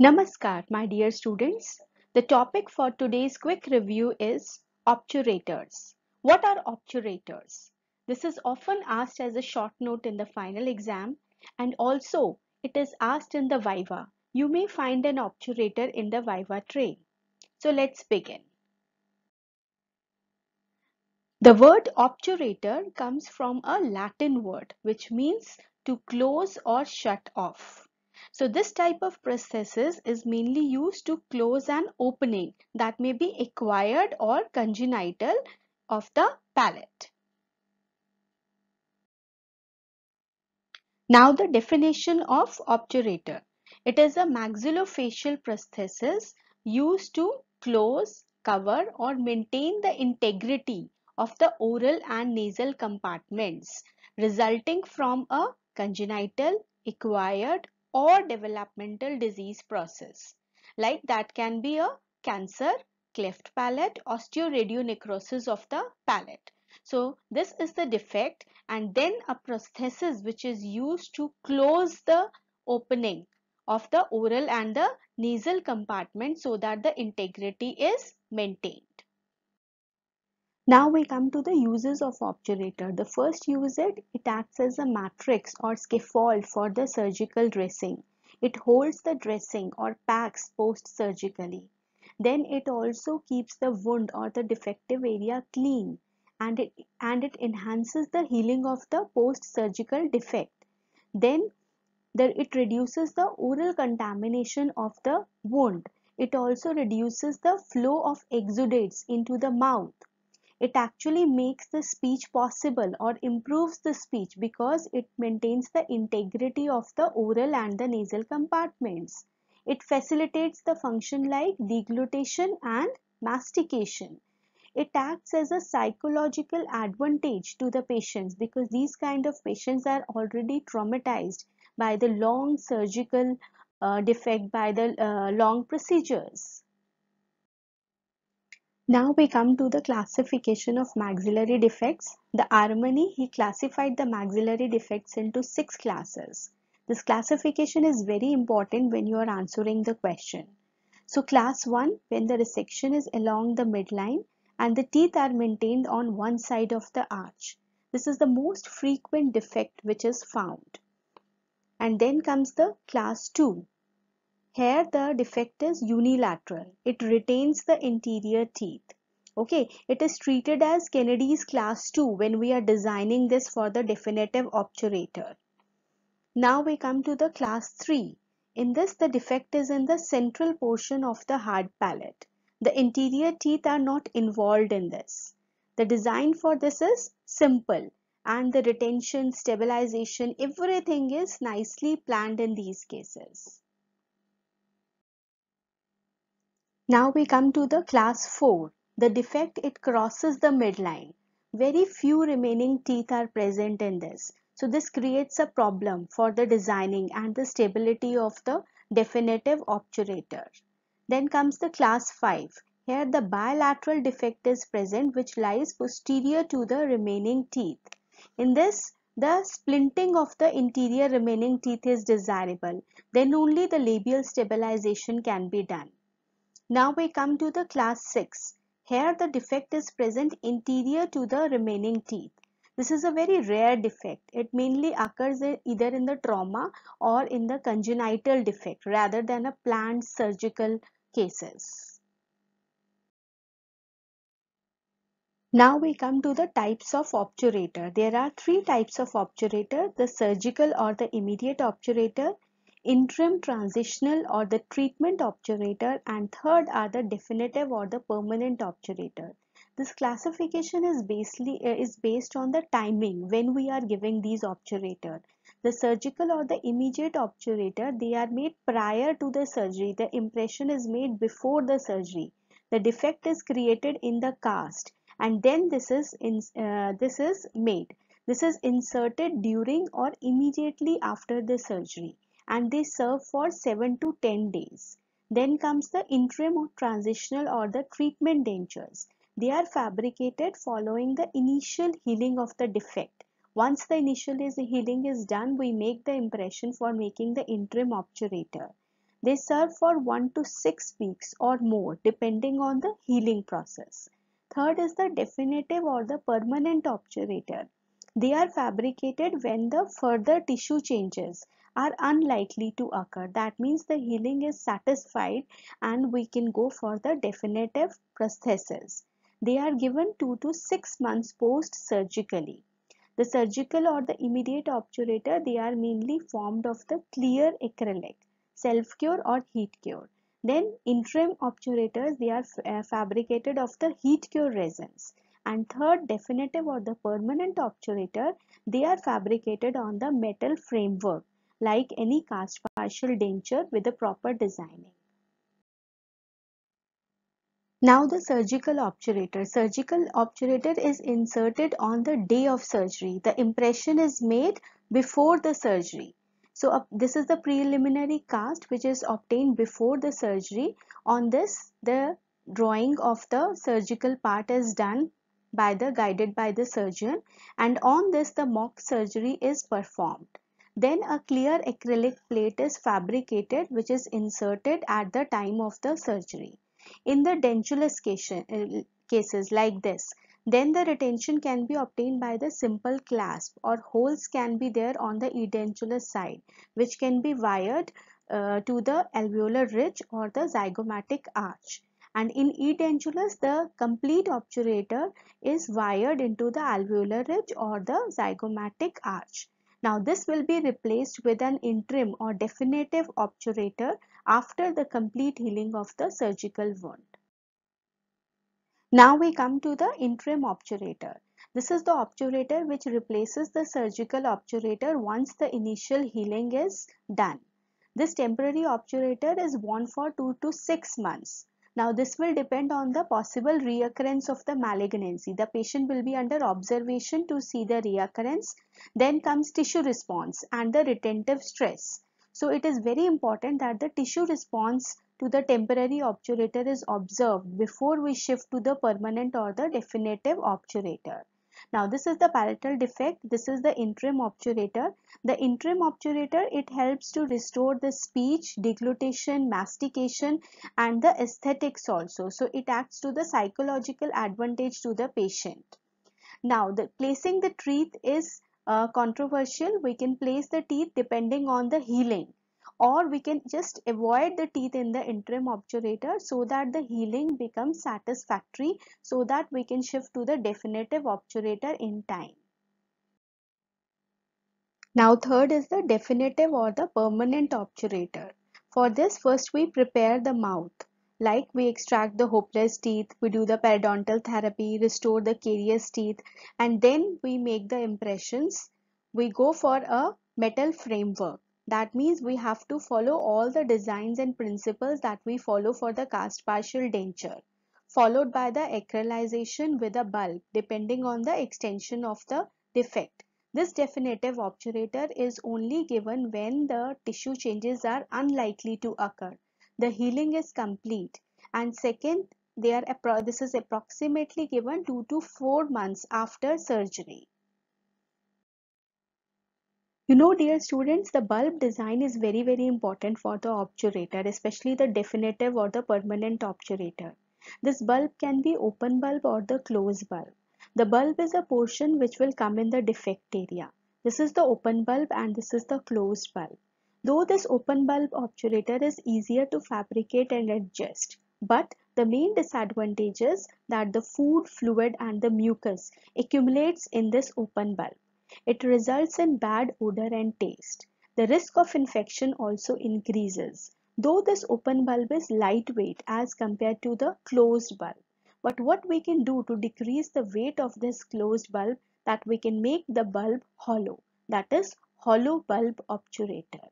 Namaskar, my dear students. The topic for today's quick review is obturators. What are obturators? This is often asked as a short note in the final exam and also it is asked in the Viva. You may find an obturator in the Viva tray. So let's begin. The word obturator comes from a Latin word which means to close or shut off. So this type of prosthesis is mainly used to close an opening that may be acquired or congenital of the palate. Now the definition of obturator. It is a maxillofacial prosthesis used to close, cover or maintain the integrity of the oral and nasal compartments resulting from a congenital, acquired or developmental disease process. Like that can be a cancer, cleft palate, osteoradionecrosis of the palate. So this is the defect and then a prosthesis which is used to close the opening of the oral and the nasal compartment so that the integrity is maintained. Now we come to the uses of obturator. The first use it, it acts as a matrix or scaffold for the surgical dressing. It holds the dressing or packs post-surgically. Then it also keeps the wound or the defective area clean and it, and it enhances the healing of the post-surgical defect. Then the, it reduces the oral contamination of the wound. It also reduces the flow of exudates into the mouth it actually makes the speech possible or improves the speech because it maintains the integrity of the oral and the nasal compartments. It facilitates the function like deglutition and mastication. It acts as a psychological advantage to the patients because these kind of patients are already traumatized by the long surgical uh, defect by the uh, long procedures. Now we come to the classification of maxillary defects. The Aramany, he classified the maxillary defects into six classes. This classification is very important when you are answering the question. So class 1, when the resection is along the midline and the teeth are maintained on one side of the arch. This is the most frequent defect which is found. And then comes the class 2, here the defect is unilateral. It retains the anterior teeth. Okay, it is treated as Kennedy's class 2 when we are designing this for the definitive obturator. Now we come to the class 3. In this the defect is in the central portion of the hard palate. The anterior teeth are not involved in this. The design for this is simple and the retention, stabilization, everything is nicely planned in these cases. Now we come to the class 4. The defect it crosses the midline. Very few remaining teeth are present in this. So this creates a problem for the designing and the stability of the definitive obturator. Then comes the class 5. Here the bilateral defect is present which lies posterior to the remaining teeth. In this the splinting of the anterior remaining teeth is desirable. Then only the labial stabilization can be done. Now we come to the class 6. Here the defect is present anterior to the remaining teeth. This is a very rare defect. It mainly occurs either in the trauma or in the congenital defect rather than a planned surgical cases. Now we come to the types of obturator. There are three types of obturator, the surgical or the immediate obturator, interim transitional or the treatment obturator and third are the definitive or the permanent obturator. This classification is basically uh, is based on the timing when we are giving these obturator. The surgical or the immediate obturator they are made prior to the surgery. The impression is made before the surgery. The defect is created in the cast and then this is in, uh, this is made. This is inserted during or immediately after the surgery and they serve for 7 to 10 days. Then comes the interim or transitional or the treatment dentures. They are fabricated following the initial healing of the defect. Once the initial is healing is done, we make the impression for making the interim obturator. They serve for 1 to 6 weeks or more depending on the healing process. Third is the definitive or the permanent obturator. They are fabricated when the further tissue changes are unlikely to occur. That means the healing is satisfied and we can go for the definitive prosthesis. They are given 2 to 6 months post surgically. The surgical or the immediate obturator they are mainly formed of the clear acrylic, self-cure or heat cure. Then interim obturators they are uh, fabricated of the heat cure resins and third definitive or the permanent obturator they are fabricated on the metal framework like any cast partial denture with the proper designing. Now the surgical obturator. Surgical obturator is inserted on the day of surgery. The impression is made before the surgery. So uh, this is the preliminary cast which is obtained before the surgery. On this the drawing of the surgical part is done by the guided by the surgeon and on this the mock surgery is performed. Then a clear acrylic plate is fabricated which is inserted at the time of the surgery. In the dentulous uh, cases like this, then the retention can be obtained by the simple clasp or holes can be there on the edentulous side which can be wired uh, to the alveolar ridge or the zygomatic arch and in edentulous the complete obturator is wired into the alveolar ridge or the zygomatic arch. Now this will be replaced with an interim or definitive obturator after the complete healing of the surgical wound. Now we come to the interim obturator. This is the obturator which replaces the surgical obturator once the initial healing is done. This temporary obturator is worn for 2 to 6 months. Now this will depend on the possible reoccurrence of the malignancy. The patient will be under observation to see the reoccurrence. Then comes tissue response and the retentive stress. So it is very important that the tissue response to the temporary obturator is observed before we shift to the permanent or the definitive obturator. Now this is the palatal defect. This is the interim obturator. The interim obturator it helps to restore the speech, deglutition, mastication and the aesthetics also. So it acts to the psychological advantage to the patient. Now the placing the teeth is uh, controversial we can place the teeth depending on the healing or we can just avoid the teeth in the interim obturator so that the healing becomes satisfactory so that we can shift to the definitive obturator in time. Now third is the definitive or the permanent obturator. For this first we prepare the mouth like we extract the hopeless teeth, we do the periodontal therapy, restore the carious teeth and then we make the impressions. We go for a metal framework. That means we have to follow all the designs and principles that we follow for the cast partial denture followed by the acrylization with a bulb depending on the extension of the defect. This definitive obturator is only given when the tissue changes are unlikely to occur. The healing is complete. And second they are this is approximately given 2 to 4 months after surgery you know dear students the bulb design is very very important for the obturator especially the definitive or the permanent obturator. This bulb can be open bulb or the closed bulb. The bulb is a portion which will come in the defect area. This is the open bulb and this is the closed bulb. Though this open bulb obturator is easier to fabricate and adjust, but the main disadvantage is that the food, fluid and the mucus accumulates in this open bulb. It results in bad odor and taste. The risk of infection also increases. Though this open bulb is lightweight as compared to the closed bulb. But what we can do to decrease the weight of this closed bulb that we can make the bulb hollow. That is hollow bulb obturator.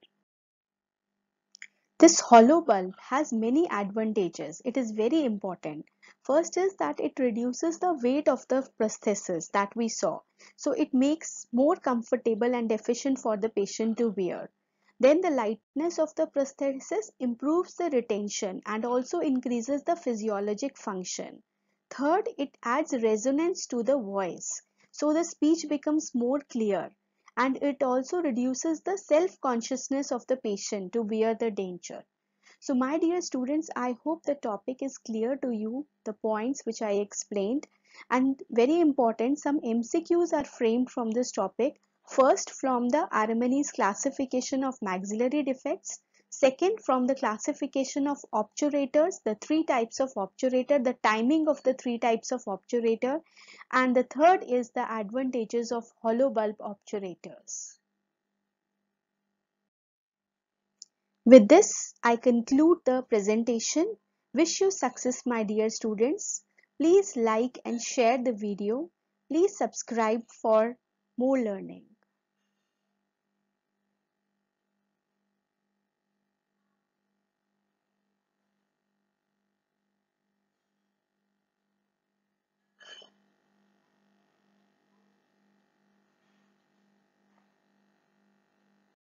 This hollow bulb has many advantages. It is very important. First is that it reduces the weight of the prosthesis that we saw. So it makes more comfortable and efficient for the patient to wear. Then the lightness of the prosthesis improves the retention and also increases the physiologic function. Third, it adds resonance to the voice. So the speech becomes more clear and it also reduces the self-consciousness of the patient to bear the danger. So my dear students, I hope the topic is clear to you, the points which I explained and very important some MCQs are framed from this topic. First from the Aramany's classification of maxillary defects. Second from the classification of obturators, the three types of obturator, the timing of the three types of obturator and the third is the advantages of hollow bulb obturators. With this, I conclude the presentation. Wish you success my dear students. Please like and share the video. Please subscribe for more learning.